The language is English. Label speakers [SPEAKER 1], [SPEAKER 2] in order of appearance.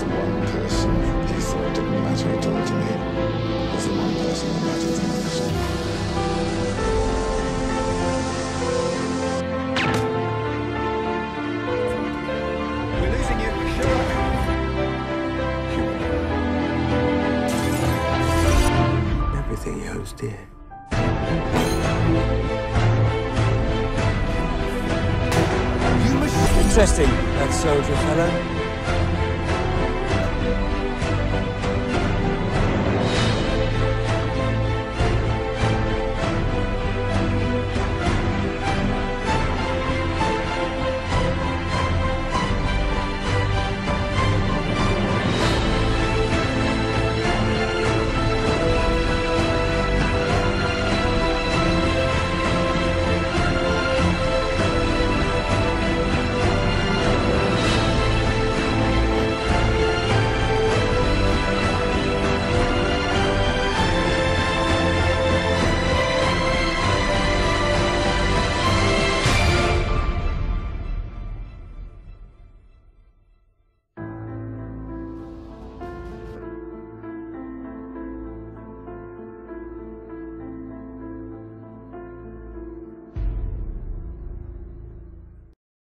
[SPEAKER 1] it didn't matter at all to me. was the one person who mattered the most.
[SPEAKER 2] We're losing you.
[SPEAKER 3] Everything he holds dear. Interesting, that soldier fellow. Thank you.